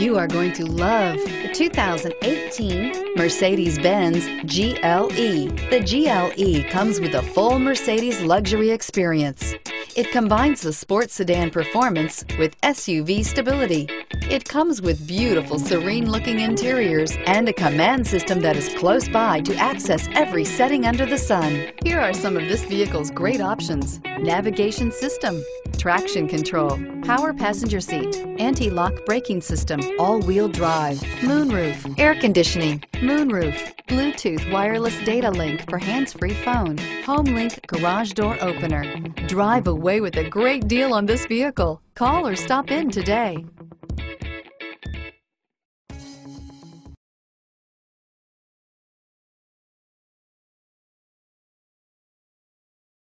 You are going to love the 2018 Mercedes-Benz GLE. The GLE comes with a full Mercedes luxury experience. It combines the sports sedan performance with SUV stability. It comes with beautiful, serene-looking interiors and a command system that is close by to access every setting under the sun. Here are some of this vehicle's great options. Navigation system, traction control, power passenger seat, anti-lock braking system, all-wheel drive, moonroof, air conditioning, moonroof, Bluetooth wireless data link for hands-free phone, HomeLink garage door opener. Drive away with a great deal on this vehicle. Call or stop in today.